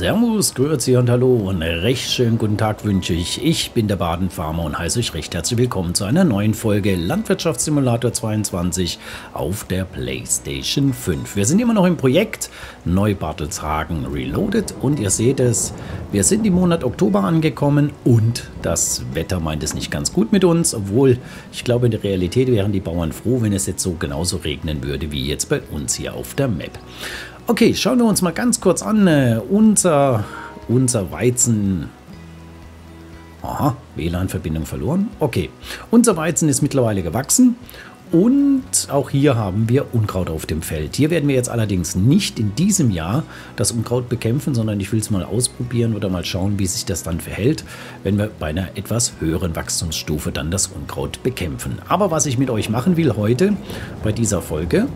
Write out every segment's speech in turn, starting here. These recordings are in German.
Servus, Grüezi und Hallo und recht schönen guten Tag wünsche ich. Ich bin der Badenfarmer und heiße euch recht herzlich willkommen zu einer neuen Folge Landwirtschaftssimulator 22 auf der PlayStation 5. Wir sind immer noch im Projekt Neubartelshagen Reloaded und ihr seht es, wir sind im Monat Oktober angekommen und das Wetter meint es nicht ganz gut mit uns, obwohl ich glaube in der Realität wären die Bauern froh, wenn es jetzt so genauso regnen würde wie jetzt bei uns hier auf der Map. Okay, schauen wir uns mal ganz kurz an. Äh, unser, unser Weizen. Aha, WLAN-Verbindung verloren. Okay, unser Weizen ist mittlerweile gewachsen. Und auch hier haben wir Unkraut auf dem Feld. Hier werden wir jetzt allerdings nicht in diesem Jahr das Unkraut bekämpfen, sondern ich will es mal ausprobieren oder mal schauen, wie sich das dann verhält, wenn wir bei einer etwas höheren Wachstumsstufe dann das Unkraut bekämpfen. Aber was ich mit euch machen will heute bei dieser Folge,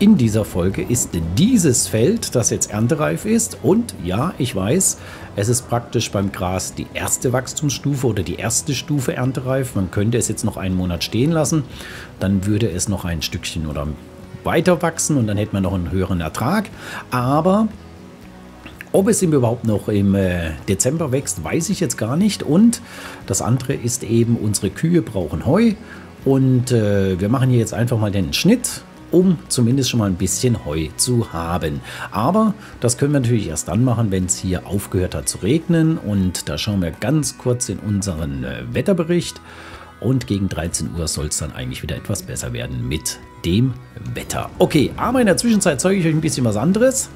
in dieser Folge ist dieses Feld, das jetzt erntereif ist. Und ja, ich weiß, es ist praktisch beim Gras die erste Wachstumsstufe oder die erste Stufe erntereif. Man könnte es jetzt noch einen Monat stehen lassen. Dann würde es noch ein Stückchen oder weiter wachsen und dann hätte man noch einen höheren Ertrag. Aber ob es ihm überhaupt noch im äh, Dezember wächst, weiß ich jetzt gar nicht. Und das andere ist eben, unsere Kühe brauchen Heu. Und äh, wir machen hier jetzt einfach mal den Schnitt um zumindest schon mal ein bisschen Heu zu haben. Aber das können wir natürlich erst dann machen, wenn es hier aufgehört hat zu regnen. Und da schauen wir ganz kurz in unseren äh, Wetterbericht. Und gegen 13 Uhr soll es dann eigentlich wieder etwas besser werden mit dem Wetter. Okay, aber in der Zwischenzeit zeige ich euch ein bisschen was anderes.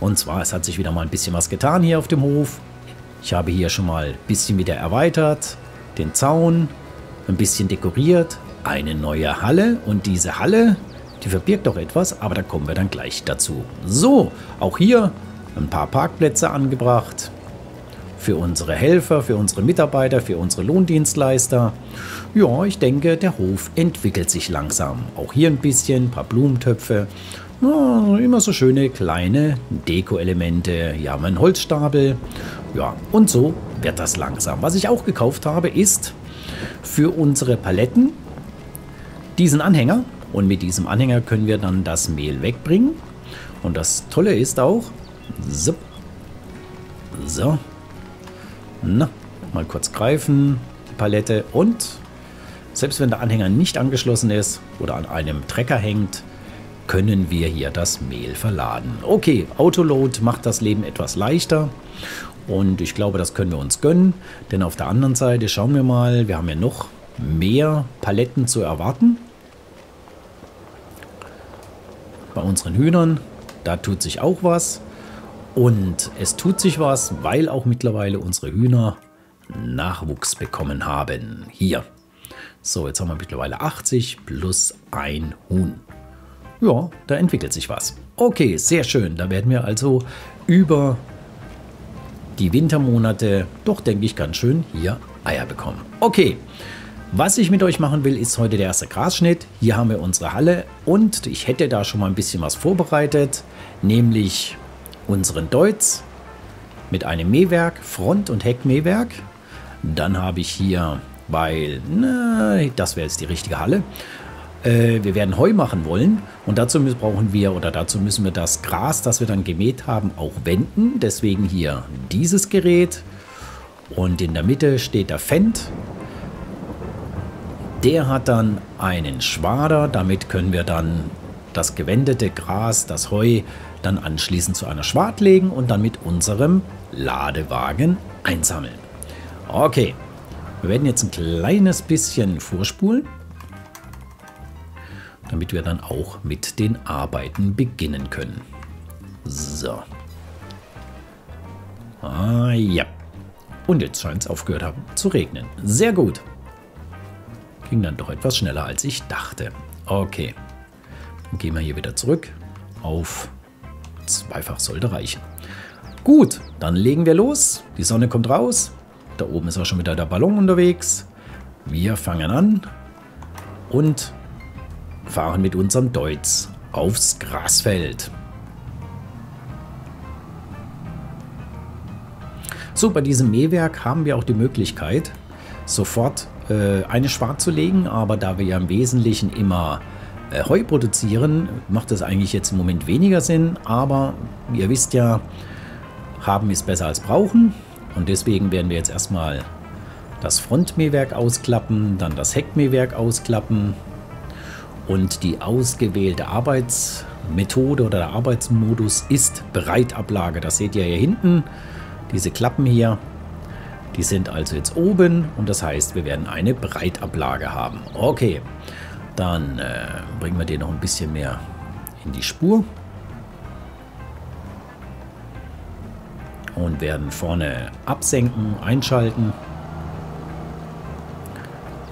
Und zwar, es hat sich wieder mal ein bisschen was getan hier auf dem Hof. Ich habe hier schon mal ein bisschen wieder erweitert, den Zaun, ein bisschen dekoriert, eine neue Halle. Und diese Halle, die verbirgt auch etwas, aber da kommen wir dann gleich dazu. So, auch hier ein paar Parkplätze angebracht. Für unsere Helfer, für unsere Mitarbeiter, für unsere Lohndienstleister. Ja, ich denke, der Hof entwickelt sich langsam. Auch hier ein bisschen, ein paar Blumentöpfe. Ja, immer so schöne kleine Deko-Elemente. Hier haben wir einen Holzstapel. Ja, und so wird das langsam. Was ich auch gekauft habe, ist für unsere Paletten diesen Anhänger. Und mit diesem Anhänger können wir dann das Mehl wegbringen. Und das Tolle ist auch, so, so, na, mal kurz greifen, die Palette und selbst wenn der Anhänger nicht angeschlossen ist oder an einem Trecker hängt, können wir hier das Mehl verladen. Okay, Autoload macht das Leben etwas leichter und ich glaube, das können wir uns gönnen, denn auf der anderen Seite schauen wir mal, wir haben ja noch mehr Paletten zu erwarten. Bei unseren Hühnern. Da tut sich auch was. Und es tut sich was, weil auch mittlerweile unsere Hühner Nachwuchs bekommen haben. Hier. So, jetzt haben wir mittlerweile 80 plus ein Huhn. Ja, da entwickelt sich was. Okay, sehr schön. Da werden wir also über die Wintermonate doch, denke ich, ganz schön hier Eier bekommen. Okay, was ich mit euch machen will, ist heute der erste Grasschnitt. Hier haben wir unsere Halle und ich hätte da schon mal ein bisschen was vorbereitet, nämlich unseren Deutz mit einem Mähwerk, Front- und Heckmähwerk. Dann habe ich hier, weil, na, das wäre jetzt die richtige Halle, äh, wir werden Heu machen wollen und dazu brauchen wir oder dazu müssen wir das Gras, das wir dann gemäht haben, auch wenden. Deswegen hier dieses Gerät und in der Mitte steht der Fendt der hat dann einen Schwader, damit können wir dann das gewendete Gras, das Heu, dann anschließend zu einer Schwad legen und dann mit unserem Ladewagen einsammeln. Okay, wir werden jetzt ein kleines bisschen vorspulen, damit wir dann auch mit den Arbeiten beginnen können. So. Ah ja. Und jetzt scheint es aufgehört haben zu regnen. Sehr gut. Ging dann doch etwas schneller, als ich dachte. Okay. Dann gehen wir hier wieder zurück. Auf zweifach sollte reichen. Gut, dann legen wir los. Die Sonne kommt raus. Da oben ist auch schon wieder der Ballon unterwegs. Wir fangen an und fahren mit unserem Deutz aufs Grasfeld. So, bei diesem Mähwerk haben wir auch die Möglichkeit, sofort eine Schwart zu legen, aber da wir ja im Wesentlichen immer äh, Heu produzieren, macht das eigentlich jetzt im Moment weniger Sinn, aber ihr wisst ja, Haben ist besser als brauchen. Und deswegen werden wir jetzt erstmal das Frontmähwerk ausklappen, dann das Heckmähwerk ausklappen und die ausgewählte Arbeitsmethode oder der Arbeitsmodus ist Breitablage. Das seht ihr hier hinten, diese Klappen hier. Die sind also jetzt oben und das heißt, wir werden eine Breitablage haben. Okay, dann äh, bringen wir den noch ein bisschen mehr in die Spur. Und werden vorne absenken, einschalten.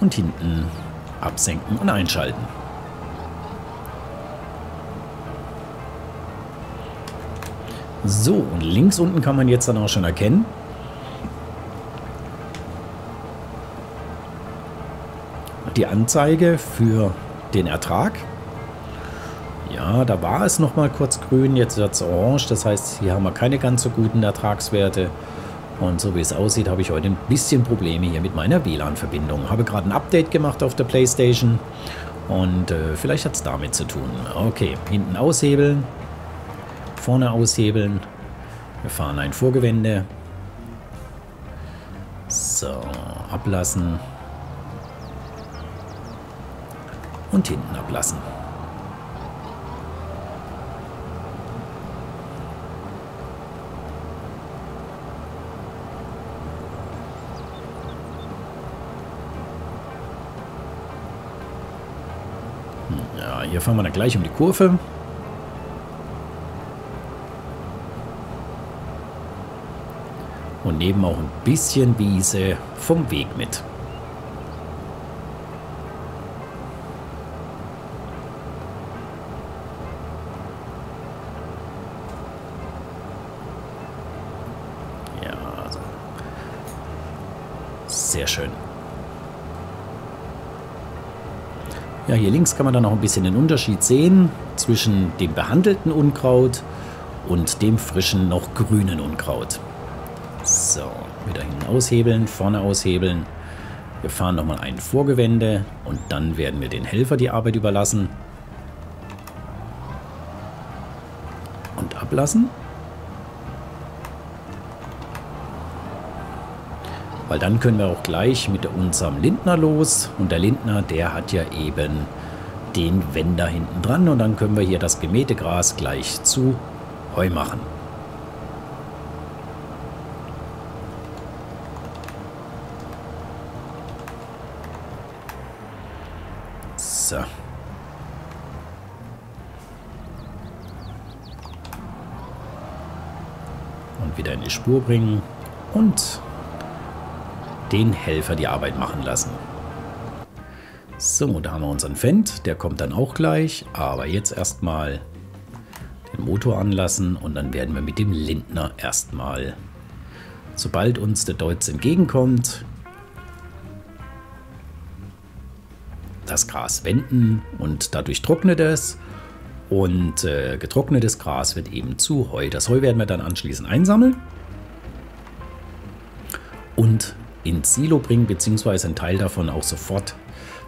Und hinten absenken und einschalten. So, und links unten kann man jetzt dann auch schon erkennen, die Anzeige für den Ertrag. Ja, da war es noch mal kurz grün, jetzt wird es orange. Das heißt, hier haben wir keine ganz so guten Ertragswerte. Und so wie es aussieht, habe ich heute ein bisschen Probleme hier mit meiner WLAN-Verbindung. Habe gerade ein Update gemacht auf der Playstation und äh, vielleicht hat es damit zu tun. Okay, hinten aushebeln, vorne aushebeln. Wir fahren ein Vorgewende. So, ablassen. Und hinten ablassen. Hm, ja, hier fahren wir dann gleich um die Kurve. Und nehmen auch ein bisschen Wiese vom Weg mit. Sehr schön. Ja, hier links kann man dann noch ein bisschen den Unterschied sehen zwischen dem behandelten Unkraut und dem frischen, noch grünen Unkraut. So, wieder hinten aushebeln, vorne aushebeln. Wir fahren nochmal ein Vorgewende und dann werden wir den Helfer die Arbeit überlassen. Und ablassen. Weil dann können wir auch gleich mit unserem Lindner los. Und der Lindner, der hat ja eben den Wender hinten dran. Und dann können wir hier das gemähte Gras gleich zu Heu machen. So. Und wieder in die Spur bringen. Und den Helfer die Arbeit machen lassen. So, da haben wir unseren Fendt, der kommt dann auch gleich, aber jetzt erstmal den Motor anlassen und dann werden wir mit dem Lindner erstmal, sobald uns der Deutz entgegenkommt, das Gras wenden und dadurch trocknet es und äh, getrocknetes Gras wird eben zu Heu. Das Heu werden wir dann anschließend einsammeln und ins Silo bringen, beziehungsweise ein Teil davon auch sofort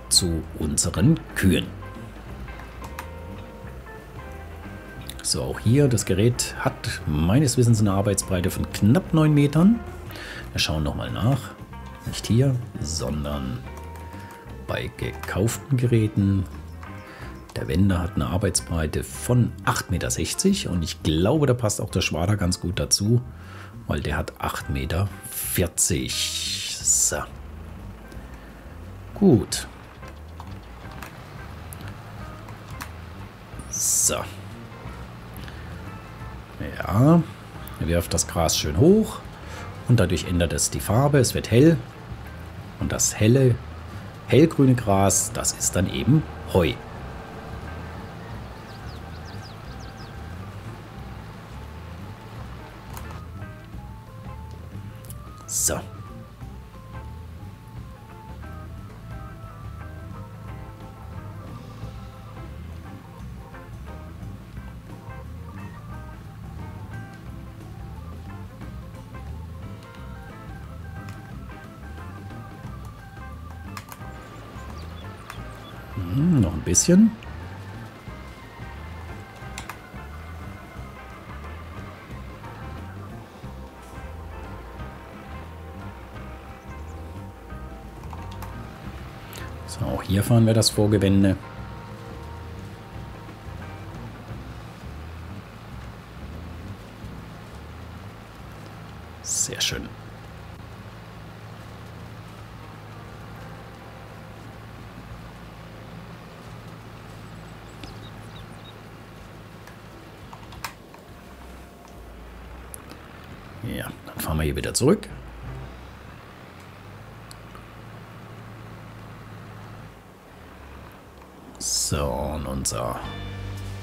zu unseren Kühen. So, auch hier, das Gerät hat meines Wissens eine Arbeitsbreite von knapp 9 Metern. Wir schauen nochmal nach. Nicht hier, sondern bei gekauften Geräten. Der Wender hat eine Arbeitsbreite von 8,60 Meter und ich glaube, da passt auch der Schwader ganz gut dazu, weil der hat 8,40 Meter. So. Gut. So. Ja. Er wirft das Gras schön hoch und dadurch ändert es die Farbe. Es wird hell. Und das helle, hellgrüne Gras, das ist dann eben Heu. Hm, noch ein bisschen. So, auch hier fahren wir das Vorgewende. Sehr schön. Ja, dann fahren wir hier wieder zurück. So, und unser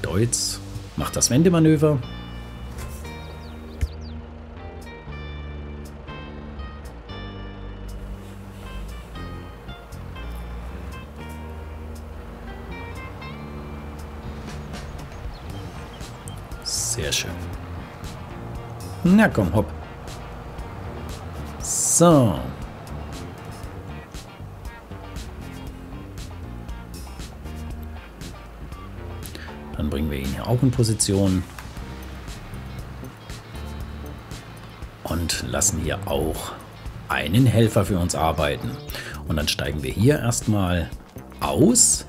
Deutz macht das Wendemanöver. Sehr schön. Na komm, hopp. So. Dann bringen wir ihn hier auch in Position. Und lassen hier auch einen Helfer für uns arbeiten. Und dann steigen wir hier erstmal aus.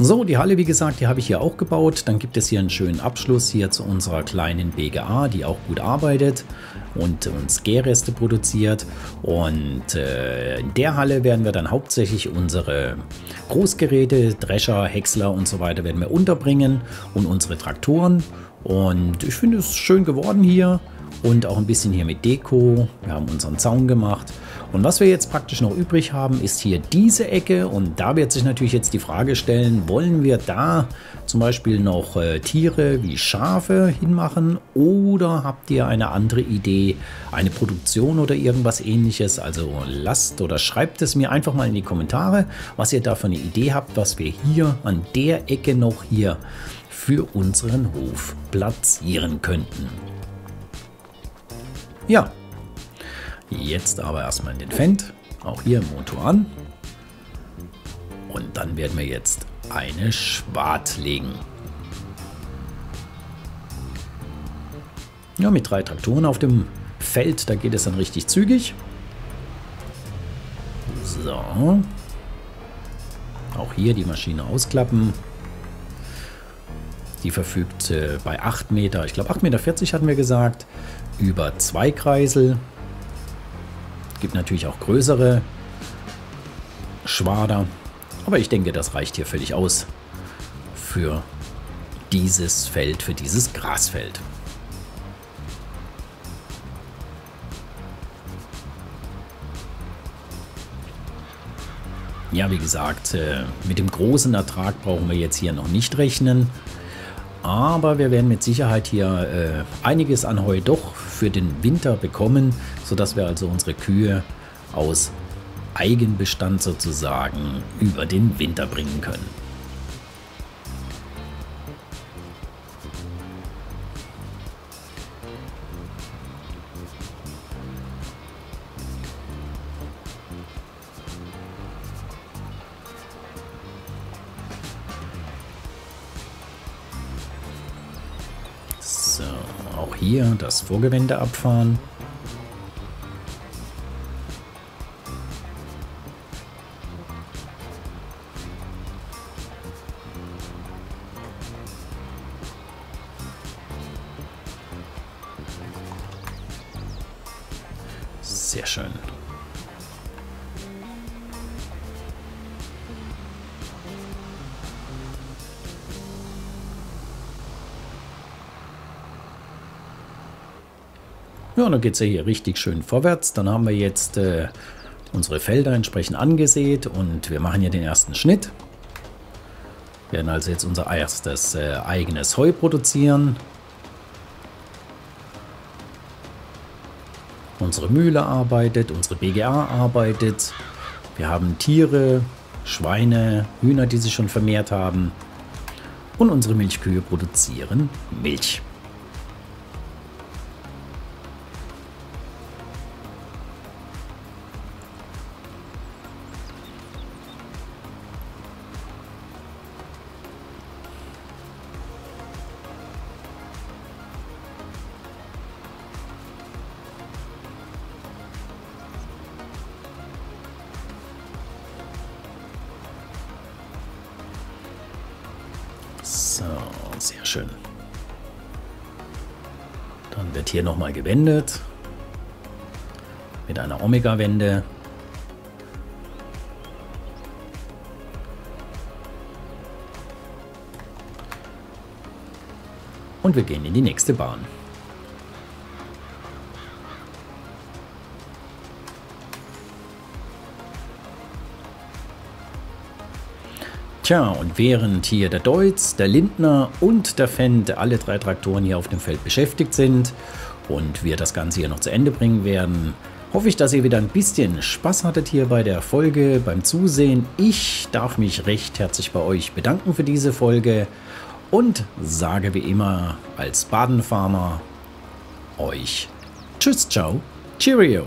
So, die Halle, wie gesagt, die habe ich hier auch gebaut. Dann gibt es hier einen schönen Abschluss hier zu unserer kleinen BGA, die auch gut arbeitet und uns Gärreste produziert. Und äh, in der Halle werden wir dann hauptsächlich unsere Großgeräte, Drescher, Häcksler und so weiter werden wir unterbringen und unsere Traktoren. Und ich finde es schön geworden hier und auch ein bisschen hier mit Deko. Wir haben unseren Zaun gemacht. Und was wir jetzt praktisch noch übrig haben, ist hier diese Ecke. Und da wird sich natürlich jetzt die Frage stellen, wollen wir da zum Beispiel noch äh, Tiere wie Schafe hinmachen oder habt ihr eine andere Idee, eine Produktion oder irgendwas ähnliches? Also lasst oder schreibt es mir einfach mal in die Kommentare, was ihr da für eine Idee habt, was wir hier an der Ecke noch hier für unseren Hof platzieren könnten. Ja, Jetzt aber erstmal in den Fendt. Auch hier im Motor an. Und dann werden wir jetzt eine Schwart legen. Ja, mit drei Traktoren auf dem Feld, da geht es dann richtig zügig. So. Auch hier die Maschine ausklappen. Die verfügt äh, bei 8 Meter, ich glaube 8,40 Meter hatten wir gesagt, über zwei Kreisel. Gibt natürlich auch größere Schwader. Aber ich denke, das reicht hier völlig aus für dieses Feld, für dieses Grasfeld. Ja, wie gesagt, äh, mit dem großen Ertrag brauchen wir jetzt hier noch nicht rechnen. Aber wir werden mit Sicherheit hier äh, einiges an Heu doch für den Winter bekommen, sodass wir also unsere Kühe aus Eigenbestand sozusagen über den Winter bringen können. Hier das Vorgewende abfahren. Sehr schön. Ja, dann geht es ja hier richtig schön vorwärts. Dann haben wir jetzt äh, unsere Felder entsprechend angesät und wir machen hier den ersten Schnitt. Wir werden also jetzt unser erstes äh, eigenes Heu produzieren. Unsere Mühle arbeitet, unsere BGA arbeitet. Wir haben Tiere, Schweine, Hühner, die sich schon vermehrt haben. Und unsere Milchkühe produzieren Milch. Schön. Dann wird hier nochmal gewendet. Mit einer Omega-Wende. Und wir gehen in die nächste Bahn. Tja, und während hier der Deutz, der Lindner und der Fendt, alle drei Traktoren hier auf dem Feld beschäftigt sind und wir das Ganze hier noch zu Ende bringen werden, hoffe ich, dass ihr wieder ein bisschen Spaß hattet hier bei der Folge, beim Zusehen. Ich darf mich recht herzlich bei euch bedanken für diese Folge und sage wie immer als Badenfarmer euch Tschüss, ciao, Cheerio.